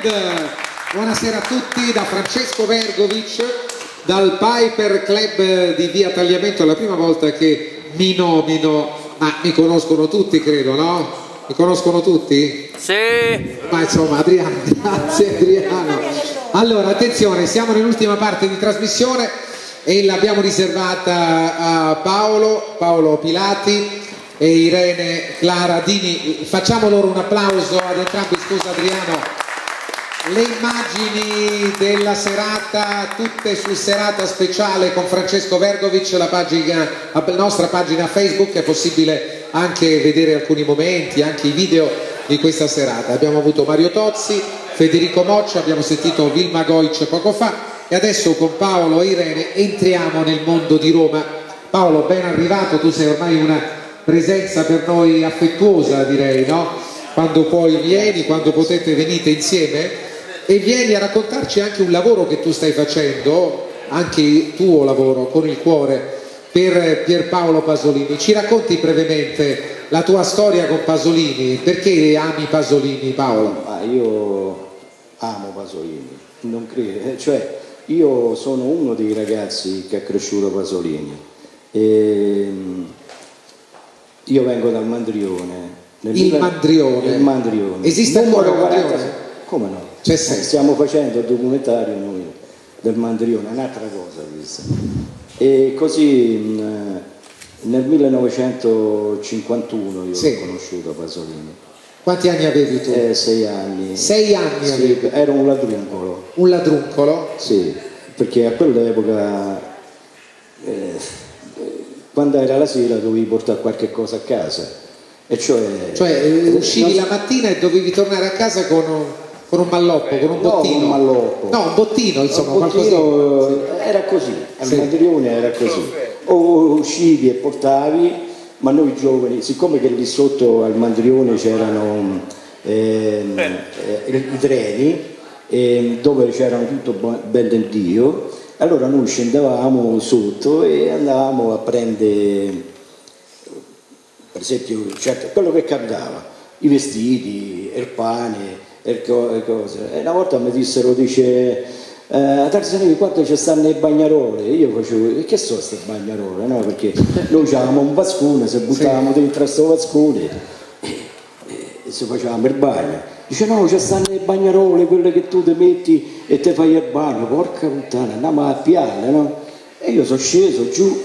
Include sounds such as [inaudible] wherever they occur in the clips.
Band. Buonasera a tutti da Francesco Vergovic, dal Piper Club di Via Tagliamento. È la prima volta che mi nomino, ma mi conoscono tutti credo, no? Mi conoscono tutti? Sì. Ma insomma, Adriano, [laughs] grazie Adriano. Allora, attenzione, siamo nell'ultima parte di trasmissione e l'abbiamo riservata a Paolo, Paolo Pilati e Irene Clara Dini. Facciamo loro un applauso ad entrambi, scusa Adriano. Le immagini della serata, tutte su serata speciale con Francesco Vergovic, la, pagina, la nostra pagina Facebook, è possibile anche vedere alcuni momenti, anche i video di questa serata. Abbiamo avuto Mario Tozzi, Federico Moccia, abbiamo sentito Vilma Goic poco fa e adesso con Paolo e Irene entriamo nel mondo di Roma. Paolo, ben arrivato, tu sei ormai una presenza per noi affettuosa direi, no? Quando poi vieni, quando potete venite insieme e vieni a raccontarci anche un lavoro che tu stai facendo, anche il tuo lavoro con il cuore per Pierpaolo Pasolini. Ci racconti brevemente la tua storia con Pasolini, perché ami Pasolini Paolo? Ah, io amo Pasolini, non credo, cioè io sono uno dei ragazzi che ha cresciuto Pasolini. E, io vengo dal Mandrione. il mille... Mandrione? Il Mandrione. Esiste ancora Mandrione? Come no? C'è eh, stiamo facendo il documentario noi del Mandrione, un'altra cosa questa. E così nel 1951 io sì. ho conosciuto Pasolini. Quanti anni avevi tu? Eh, sei anni. Sei anni sì, avevi? Era un ladruncolo. Un ladruncolo? Sì, perché a quell'epoca eh, quando era la sera dovevi portare qualche cosa a casa. E cioè, cioè eh, uscivi non... la mattina e dovevi tornare a casa con con un malloppo, con un bottino. No, un malloppo. No, un bottino, insomma, un bottino, qualcosa. Era così, al sì. Mandrione era così. O uscivi e portavi, ma noi giovani, siccome che lì sotto al Mandrione c'erano eh, eh, i treni, eh, dove c'erano tutto bello Dio, allora noi scendevamo sotto e andavamo a prendere, per esempio, certo, quello che capitava, i vestiti, il pane, cose. E una volta mi dissero, dice, eh, a Tarzanini quanto ci stanno le bagnarole? E io facevo, e che sono queste bagnarole? No? Perché noi avevamo un vascone, se buttavamo sì. dentro questo vascone e, e, e se facevamo il bagno. Dice no, ci stanno le bagnarole, quelle che tu ti metti e ti fai il bagno, porca puttana, andiamo a pialle, no? E io sono sceso giù,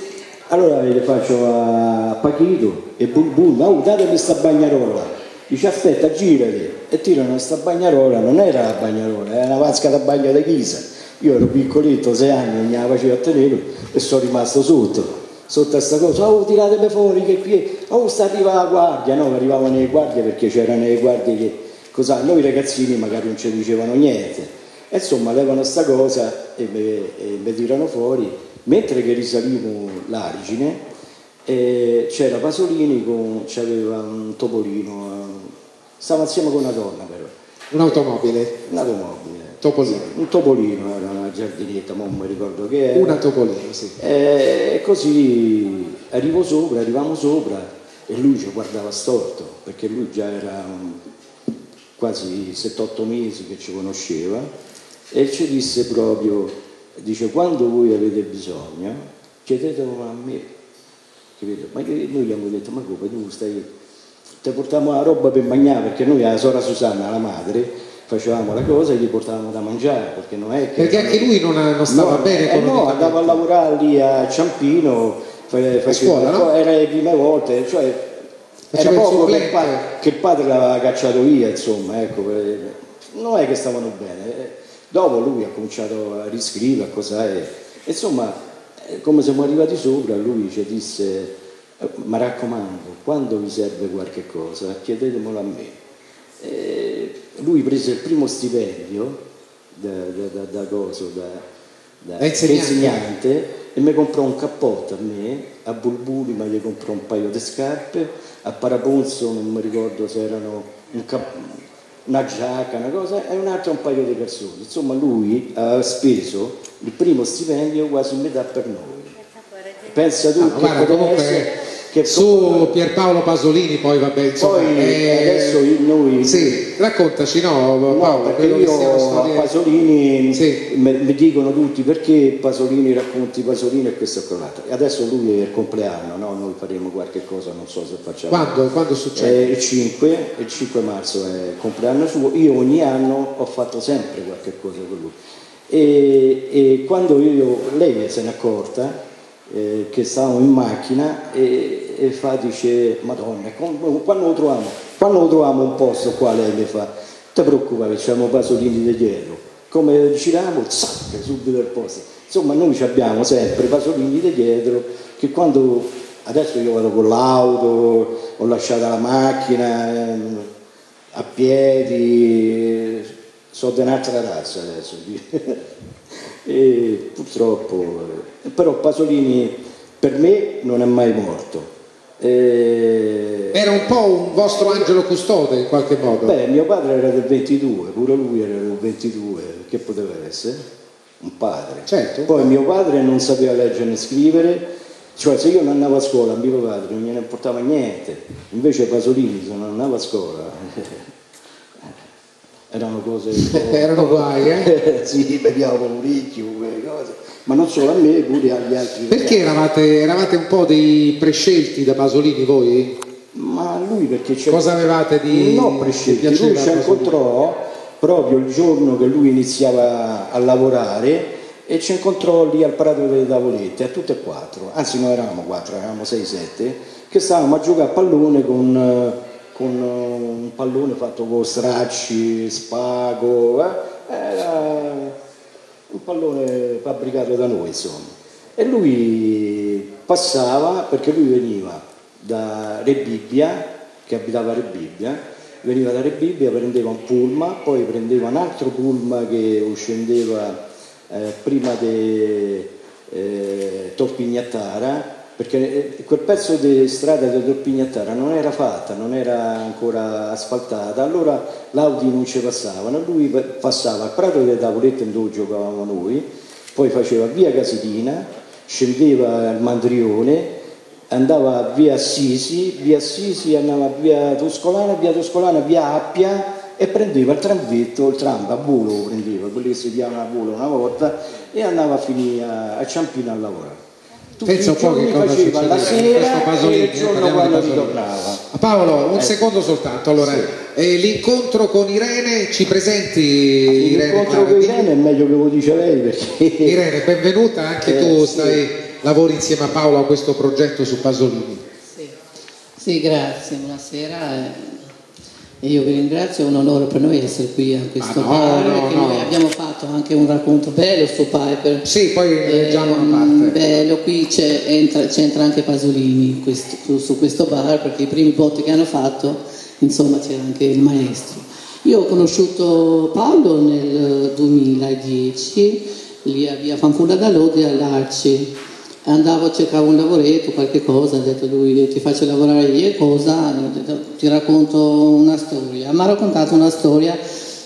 allora le faccio a Pachito e bum, oh datemi questa bagnarola. Dice aspetta, girati e tirano questa bagnarola, non era la bagnarola, era una vasca da bagno da chisa. Io ero piccolito, sei anni, non me la facevo a tenere e sono rimasto sotto sotto a questa cosa, oh tiratemi fuori che qui, oh sta arriva la guardia, no, arrivavano le guardie perché c'erano le guardie che Cosa? Noi ragazzini magari non ci dicevano niente. E insomma, levano sta cosa e mi tirano fuori. Mentre che risalivo l'Argine, eh, c'era Pasolini, con, c'aveva un topolino, stava insieme con una donna però. Un'automobile? Un'automobile. Topolino. Un topolino, era una giardinetta, non mi ricordo che era. Una topolino, sì. E così arrivo sopra, arriviamo sopra e lui ci guardava storto, perché lui già era un quasi 7-8 mesi che ci conosceva e ci disse proprio, dice quando voi avete bisogno chiedetelo a me, capito? Ma noi gli abbiamo detto ma come tu stai, ti portiamo la roba per mangiare perché noi la sora Susanna, la madre, facevamo la cosa e gli portavamo da mangiare perché non è che... Perché anche lui non, non stava no, bene eh, no, andava a lavorare lì a Ciampino, faceva, scuola, no? era le prime volte, cioè era poco che il, padre, che il padre l'aveva cacciato via, insomma, ecco, non è che stavano bene. Dopo lui ha cominciato a riscrivere cosa è. Insomma, come siamo arrivati sopra, lui ci disse, mi raccomando, quando vi serve qualche cosa, chiedetemelo a me. E lui prese il primo stipendio da, da, da, da, coso, da, da insegnante. insegnante e mi comprò un cappotto a me, a Bulbuli ma gli comprò un paio di scarpe, a Paraponzo non mi ricordo se erano un cap- una giacca, una cosa, e un altro un paio di persone. Insomma lui ha speso il primo stipendio quasi metà per noi. Pensa tu ah, che, poteva essere, su Pierpaolo Pasolini poi vabbè insomma poi eh, adesso noi sì, raccontaci no, no Paolo perché io a Pasolini sì. mi dicono tutti perché Pasolini racconti Pasolini e questo e quell'altro e adesso lui è il compleanno no? noi faremo qualche cosa non so se facciamo quando, quando succede? Eh, il 5 il 5 marzo è il compleanno suo io ogni anno ho fatto sempre qualche cosa con lui e, e quando io lei se n'è accorta eh, che stavamo in macchina e, e fa, dice, madonna, quando lo troviamo, quando lo troviamo un posto qua lei mi fa, ti preoccupare, siamo pasolini di dietro, come giriamo, zac, subito il posto. Insomma noi abbiamo sempre pasolini di dietro che quando adesso io vado con l'auto, ho lasciato la macchina ehm, a piedi, so di un'altra razza adesso. [laughs] e purtroppo, però Pasolini per me non è mai morto. E... Era un po' un vostro angelo custode in qualche modo? Beh, mio padre era del 22, pure lui era del 22, che poteva essere? Un padre. Certo. Poi mio padre non sapeva leggere né scrivere, cioè se io non andavo a scuola, mio padre non gliene importava niente, invece Pasolini se non andava a scuola [laughs] erano cose... [laughs] erano guai, eh? [laughs] sì, vediamo un ricchio, quelle cose ma non solo a me, pure agli altri. Perché eravate, eravate, un po' dei prescelti da Pasolini voi? Ma lui perché c'è... Cosa avevate di... No, prescelti, lui ci incontrò proprio il giorno che lui iniziava a lavorare e ci incontrò lì al Prato delle Tavolette, a tutte e quattro, anzi noi eravamo quattro, eravamo sei, sette, che stavamo a giocare a pallone con, con un pallone fatto con stracci, spago, eh? era un pallone fabbricato da noi insomma. E lui passava, perché lui veniva da Re Bibbia, che abitava a Re Bibbia, veniva da Re Bibbia, prendeva un pullman, poi prendeva un altro pullman che scendeva eh, prima di eh, Torpignattara, perché eh, quel pezzo di strada di Torpignattara non era fatta, non era ancora asfaltata, allora l'Audi non ci passavano, lui passava al prato delle tavolette dove giocavamo noi, poi faceva via Casilina, scendeva al Mandrione, andava via Assisi, via Assisi andava via Tuscolana, via Tuscolana, via Appia e prendeva il tramvetto, il tram a volo prendeva, quelli che si chiamano a volo una volta e andava a finire a Ciampino a lavorare. Tutti Pensa un po' che cosa faceva la sera Pasolini, e il giorno quando ritornava. Paolo, un eh. secondo soltanto. Allora, sì. eh, l'incontro con Irene, ci presenti Irene? L'incontro con Irene è meglio che lo dice lei perché... Irene, benvenuta, anche eh, tu stai, lavori insieme a Paolo a questo progetto su Pasolini. Sì, sì grazie, buonasera. E io vi ringrazio, è un onore per noi essere qui a questo ah, no, no, no. Anche un racconto bello su Piper. Sì, poi leggiamo eh, una parte. Bello, qui c'entra, c'entra anche Pasolini questo, su questo bar perché i primi botti che hanno fatto, insomma c'era anche il maestro. Io ho conosciuto Paolo nel 2010, lì a via Fanfulla da Lodi all'Arci andavo a cercare un lavoretto, qualche cosa, ha detto lui ti faccio lavorare io e cosa, ti racconto una storia. Mi ha raccontato una storia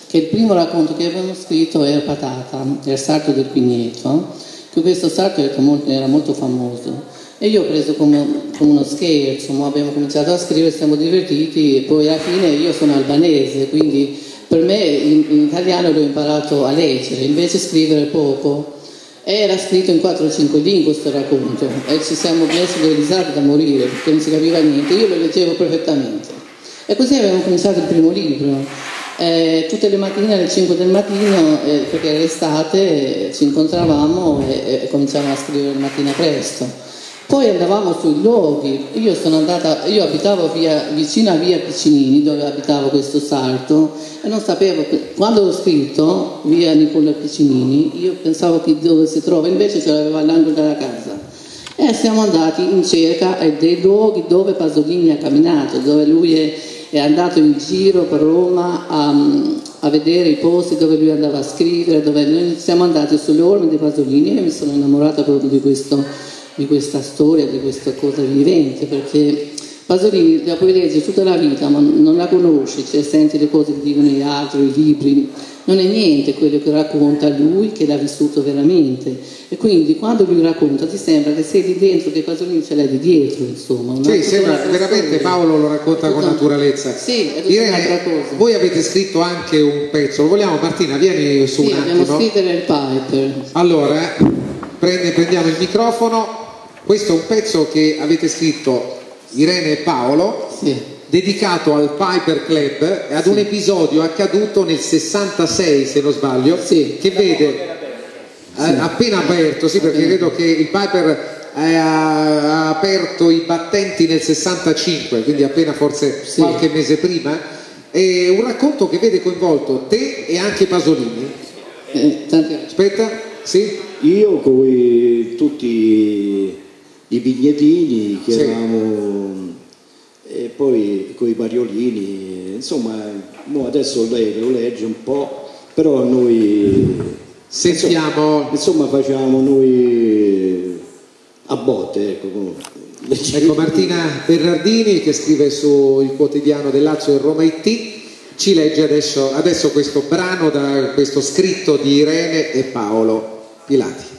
che il primo racconto che avevano scritto era Patata, era il sarto del Pigneto, che questo sarto era molto famoso. E io ho preso come, come uno scherzo, abbiamo cominciato a scrivere, siamo divertiti e poi alla fine io sono albanese, quindi per me in, in italiano l'ho imparato a leggere, invece scrivere poco era scritto in 4-5 lingue questo racconto e ci siamo messi delle risate da morire perché non si capiva niente, io lo leggevo perfettamente. E così abbiamo cominciato il primo libro. Eh, tutte le mattine alle 5 del mattino, eh, perché era estate, eh, ci incontravamo e, e cominciavamo a scrivere la mattina presto. Poi andavamo sui luoghi, io sono andata, io abitavo via, vicino a via Piccinini dove abitavo questo sarto e non sapevo, che, quando ho scritto via Nicola Piccinini io pensavo che dove si trova, invece ce l'aveva all'angolo della casa. E siamo andati in cerca dei luoghi dove Pasolini ha camminato, dove lui è, è andato in giro per Roma a, a, vedere i posti dove lui andava a scrivere, dove noi siamo andati sulle orme di Pasolini e mi sono innamorata proprio di questo di questa storia, di questa cosa vivente, perché Pasolini la puoi leggere tutta la vita, ma non la conosci, cioè senti le cose che dicono gli altri, i libri, non è niente quello che racconta lui che l'ha vissuto veramente. E quindi quando lui racconta ti sembra che sei di dentro, che Pasolini ce l'hai di dietro, insomma. Sì, sembra veramente Paolo lo racconta con naturalezza. Sì, è tutta un'altra cosa. Voi avete scritto anche un pezzo, lo vogliamo Martina, vieni su sì, un attimo. Abbiamo scritto nel Piper. Allora, prende, prendiamo il microfono, questo è un pezzo che avete scritto Irene e Paolo, Sì. dedicato al Piper Club e ad un episodio accaduto nel 66, se non sbaglio, Sì. che vede eh, appena aperto, sì, perché credo che il Piper eh, ha, aperto i battenti nel 65, quindi appena forse Sì. qualche mese prima, e un racconto che vede coinvolto te e anche Pasolini. Eh, tanti- Aspetta, sì? Io con tutti i vignettini che Sì. eravamo e poi con i pariolini, insomma, adesso lei lo legge un po', però noi Sentiamo, insomma facciamo noi a botte, ecco. ecco [laughs] Martina Bernardini che scrive sul quotidiano del Lazio e Roma IT, ci legge adesso, adesso questo brano da questo scritto di Irene e Paolo Pilati.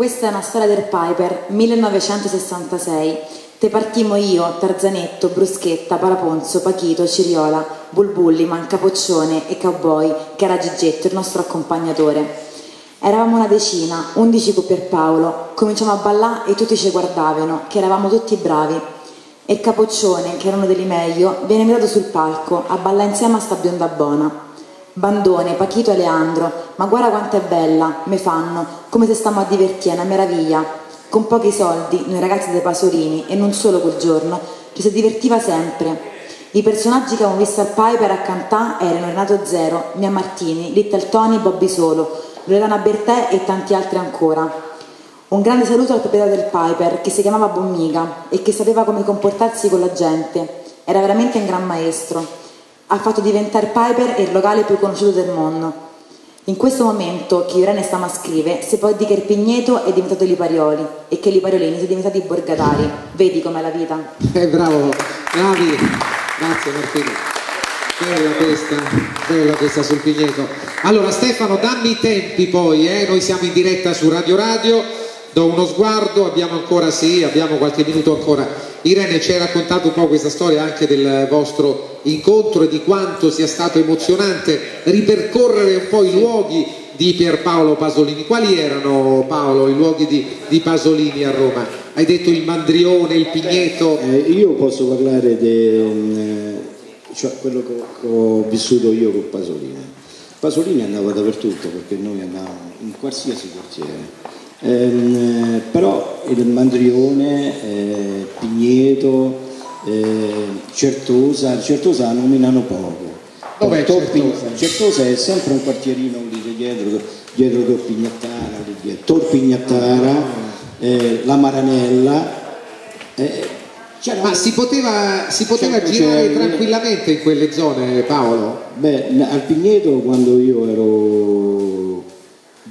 Questa è una storia del Piper, 1966. Te partimo io, Tarzanetto, Bruschetta, Palaponzo, Pachito, Ciriola, Bulbulli, Mancapoccione e Cowboy, che era Gigetto, il nostro accompagnatore. Eravamo una decina, undici con Pierpaolo, cominciamo a ballare e tutti ci guardavano, che eravamo tutti bravi. E Capoccione, che era uno degli meglio, viene invitato sul palco a ballare insieme a sta bionda buona. Bandone, Pachito e Leandro, ma guarda quanto è bella, me fanno, come se stiamo a divertire, una meraviglia. Con pochi soldi, noi ragazzi dei Pasolini, e non solo quel giorno, ci si divertiva sempre. I personaggi che avevamo visto al Piper a cantare erano Renato Zero, Mia Martini, Little Tony, Bobby Solo, Loredana Bertè e tanti altri ancora. Un grande saluto al proprietario del Piper, che si chiamava Bommiga e che sapeva come comportarsi con la gente. Era veramente un gran maestro. Ha fatto diventare Piper il locale più conosciuto del mondo. In questo momento che Irene Stama scrive, si può dire che il Pigneto è diventato Liparioli e che Lipariolini sono diventati i Borgatari. Vedi com'è la vita. [laughs] Eh, bravo, bravi, grazie Martina. Bella questa, bella questa sul Pigneto. Allora Stefano, dammi i tempi poi, eh? noi siamo in diretta su Radio Radio, do uno sguardo, abbiamo ancora, sì, abbiamo qualche minuto ancora. Irene ci hai raccontato un po' questa storia anche del vostro incontro e di quanto sia stato emozionante ripercorrere un po' i luoghi di Pierpaolo Pasolini. Quali erano Paolo i luoghi di, di Pasolini a Roma? Hai detto il Mandrione, il Pigneto. Eh, io posso parlare di cioè quello che ho, che ho vissuto io con Pasolini. Pasolini andava dappertutto perché noi andavamo in qualsiasi quartiere. Eh, però il Mandrione, eh, Pigneto, eh, Certosa, Certosa la nominano poco. Dov'è Tor- Certosa? È sempre un quartierino dietro, dietro Tor Pignattara, lì dietro. Tor Pignattara, eh, la Maranella. eh, Ma si poteva, si poteva Certo, girare tranquillamente in quelle zone, Paolo? Beh, al Pigneto quando io ero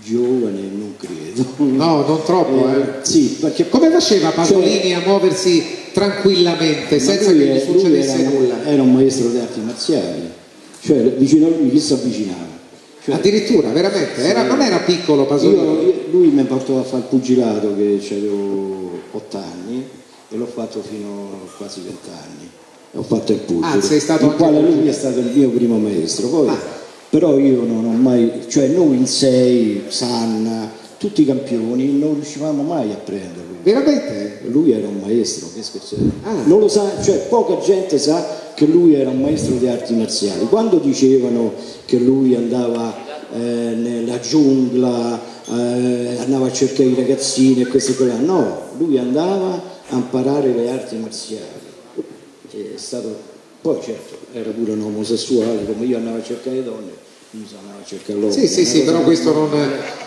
giovane non credo. No, non troppo, eh. Sì, perché Come faceva Pasolini a muoversi tranquillamente senza che gli succedesse era, nulla? Era un maestro di arti marziali, cioè vicino a lui chi si avvicinava. Cioè, Addirittura, veramente, era- non era piccolo Pasolini. io- lui mi portò a fare il pugilato che avevo 8 anni e l'ho fatto fino a quasi 20 anni. Ho fatto il pugile, Ah, sei stato il quale lui è stato il mio primo maestro. Poi, Ah. Però io non ho mai, cioè noi in sei, Sanna, tutti i campioni, non riuscivamo mai a prenderlo. Veramente? Lui era un maestro, che scherzare. Ah. Non lo sa, cioè poca gente sa che lui era un maestro di arti marziali. Quando dicevano che lui andava eh, nella giungla, eh, andava a cercare i ragazzini e queste cose, là, no, lui andava a imparare le arti marziali. È stato, poi certo, era pure un omosessuale, come io andavo a cercare le donne, lui si andava a cercare l'uomo. Sì, sì, sì, però questo non,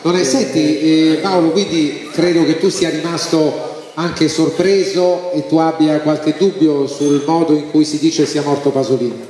non è... Senti eh, Paolo, quindi credo che tu sia rimasto anche sorpreso e tu abbia qualche dubbio sul modo in cui si dice sia morto Pasolini.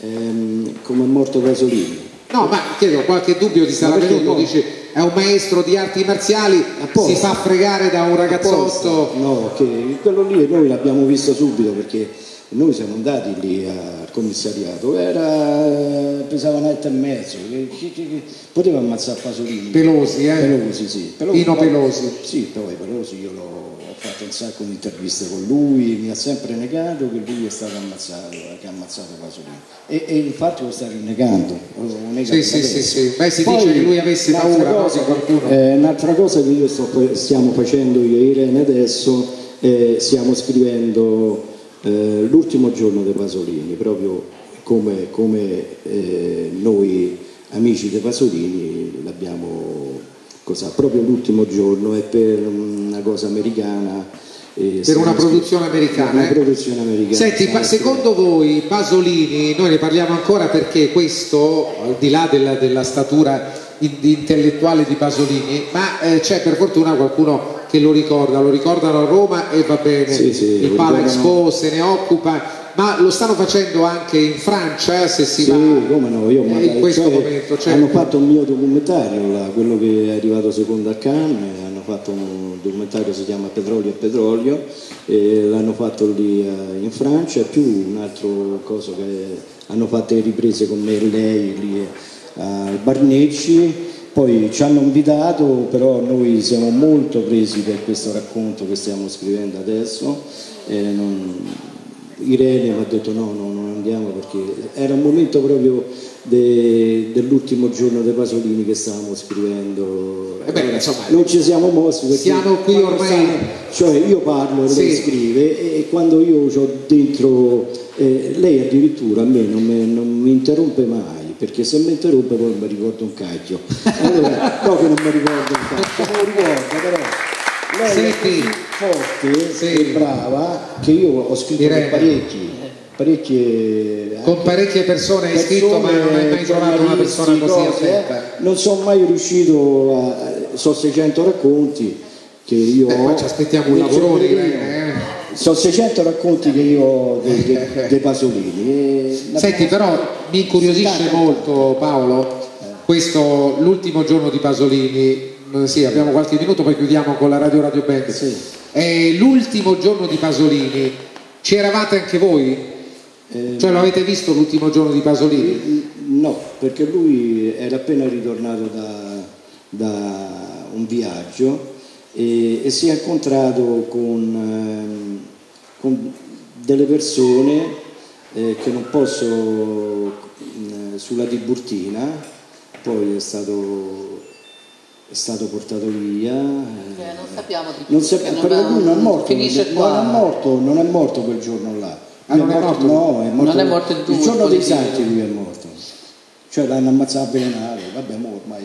Ehm, come è morto Pasolini. No, ma chiedo, qualche dubbio ti sarà venuto, no? dici è un maestro di arti marziali, Apposta. si fa fregare da un ragazzotto. No, che quello lì noi l'abbiamo visto subito perché noi siamo andati lì al commissariato, era, pesava un etto e mezzo, che, che- che- poteva ammazzare Pasolini. Pelosi, eh? Pelosi, sì. Pino Pelosi. Sì, poi Pelosi io l'ho ho fatto un sacco di interviste con lui, mi ha sempre negato che lui è stato ammazzato, che ha ammazzato Pasolini. E, e infatti lo sta rinnegando. lo Sì, sì, sì, sì. Beh, si Poi, dice che lui avesse paura, cosa, qualcuno. eh, un'altra cosa che io sto- stiamo facendo io e Irene adesso, eh, stiamo scrivendo eh, l'ultimo giorno dei Pasolini, proprio come, come, eh, noi amici dei Pasolini l'abbiamo cosa, proprio l'ultimo giorno è per una cosa americana. eh, Per una produzione americana, Una eh? produzione americana. Senti, ma secondo voi Pasolini, noi ne parliamo ancora perché questo, al di là della, della statura in- intellettuale di Pasolini, ma eh, c'è per fortuna qualcuno che lo ricorda, lo ricordano a Roma e va bene, Sì, sì, il Palexpo ricordano. se ne occupa, ma lo stanno facendo anche in Francia se si Sì, va come no, io eh, ma- in questo cioè, momento. Cioè, hanno fatto un mio documentario, là, quello che è arrivato secondo a Cannes, hanno fatto un documentario che si chiama Petrolio e Petrolio, e l'hanno fatto lì eh, in Francia, più un altro coso che hanno fatto le riprese con me e lei lì eh, al Barnecci. Poi ci hanno invitato, però noi siamo molto presi per questo racconto che stiamo scrivendo adesso. e non- Irene mi ha detto no, no, non andiamo perché era un momento proprio de- dell'ultimo giorno dei Pasolini che stavamo scrivendo. Eh beh, Allora, insomma, non ci siamo mossi perché siamo qui ormai- cioè io parlo Sì. lei scrive e quando io ho dentro eh, lei addirittura a me non, me- non mi interrompe mai perché se mi interrompe poi mi ricordo un cacchio allora [laughs] no che non mi ricordo un cacchio me lo ricordo però lei Senti. è così forte Sì. e brava che io ho scritto Irene. parecchi parecchie con parecchie persone hai scritto ma non hai mai trovato una persona così attenta. eh. non sono mai riuscito a sono 600 racconti che io Eh, ho ci aspettiamo un lavorone, Pellegrino. Eh. sono 600 racconti che io ho dei, dei- dei Pasolini Senti, però mi incuriosisce molto Paolo, questo l'ultimo giorno di Pasolini, eh, sì abbiamo qualche minuto poi chiudiamo con la Radio Radio Band, Sì. È l'ultimo giorno di Pasolini, c'eravate anche voi? Eh, Cioè lo avete visto l'ultimo giorno di Pasolini? No, perché lui era appena ritornato da, da un viaggio e, e si è incontrato con, ehm, con delle persone eh, che non posso eh, sulla Tiburtina, poi è stato, è stato portato via. eh, Cioè, non sappiamo di non sa- perché perché lui non è morto, non è morto, non è morto quel giorno là. Ah, non è morto? No, è morto, Non è morto il il giorno dei santi lui è morto. Cioè l'hanno ammazzato avvelenato.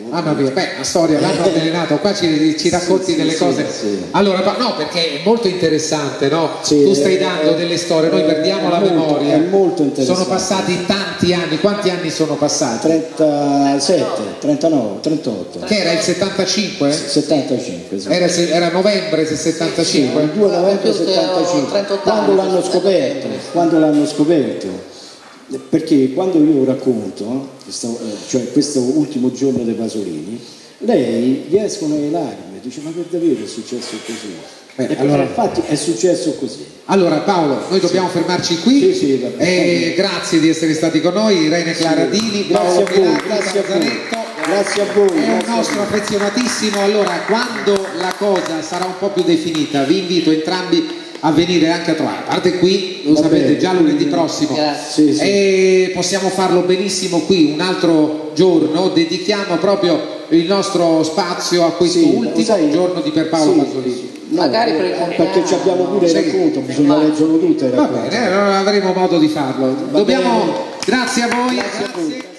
Mamma mia, beh, la storia, l'hanno avvelenato, qua ci, ci racconti sì, delle sì, cose. sì. Allora, no, perché è molto interessante, no? Sì, tu stai dando è- delle storie, noi è- perdiamo è la molto- memoria. è molto interessante. Sono passati tanti anni, quanti anni sono passati? 37, 39, 38, Che era il 75? 75. sì. Era, era novembre del Il 75? 2 novembre ho 75, 38 quando l'hanno scoperto, 73. quando l'hanno scoperto, perché quando io racconto, questo, eh, cioè questo ultimo giorno dei Pasolini, lei gli escono le lacrime, dice ma per davvero è successo così? Beh, allora- infatti è successo così. Allora Paolo, noi dobbiamo fermarci qui. Sì, sì, va bene. E grazie di essere stati con noi, Irene Claradini, Paolo Grazie a voi, grazie. Tarzanetto. Grazie a voi. È un nostro affezionatissimo, allora quando la cosa sarà un po' più definita vi invito entrambi a venire anche a trovare, a parte qui, lo Va sapete, bene. già lunedì prossimo Grazie. Sì, sì. e possiamo farlo benissimo qui, un altro giorno, dedichiamo proprio il nostro spazio a questo Sì, ultimo sai- giorno di Per Paolo sì, Pasolini. No, Magari per eh, perché ci abbiamo pure il racconto, bisogna leggerlo tutto Va bene, allora avremo modo di farlo. Dobbiamo, bene. grazie a voi. Grazie a voi. grazie.